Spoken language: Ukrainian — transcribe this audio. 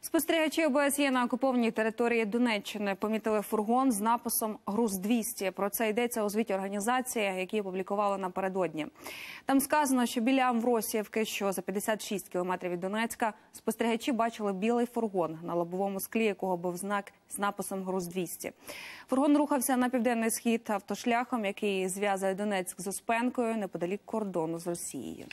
Спостерігачі ОБСЄ на окупованій території Донеччини помітили фургон з написом Груз 200 Про це йдеться у звіті організації, які опублікували напередодні. Там сказано, що біля Амвросіївки, що за 56 кілометрів від Донецька, спостерігачі бачили білий фургон, на лобовому склі якого був знак з написом Груз 200 Фургон рухався на південний схід автошляхом, який зв'язує Донецьк з Успенкою неподалік кордону з Росією.